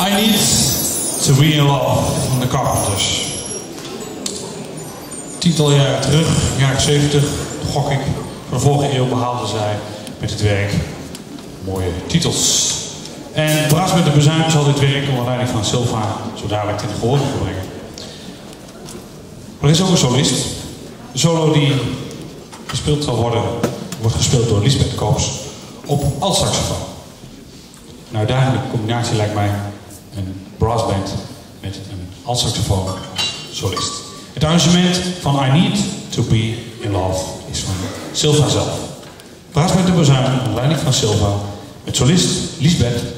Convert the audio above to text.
I Need to Be in Love van de Carpenters. Tiental jaren terug, jaren 70, gok ik, van vorige eeuw behaalden zij met het werk mooie titels. En Brass met de Bezuin zal dit werk onder leiding van Silva zo dadelijk ten gehoor brengen. Maar er is ook een solist. De solo die gespeeld zal worden, wordt gespeeld door Lisbeth Koops op altsaxofoon. Een uitdagende combinatie lijkt mij een brassband met een altsaxofoon solist. Het arrangement van I Need to Be in Love is van Silva zelf. Brass met de bezuin onder leiding van Silva met solist Lisbeth.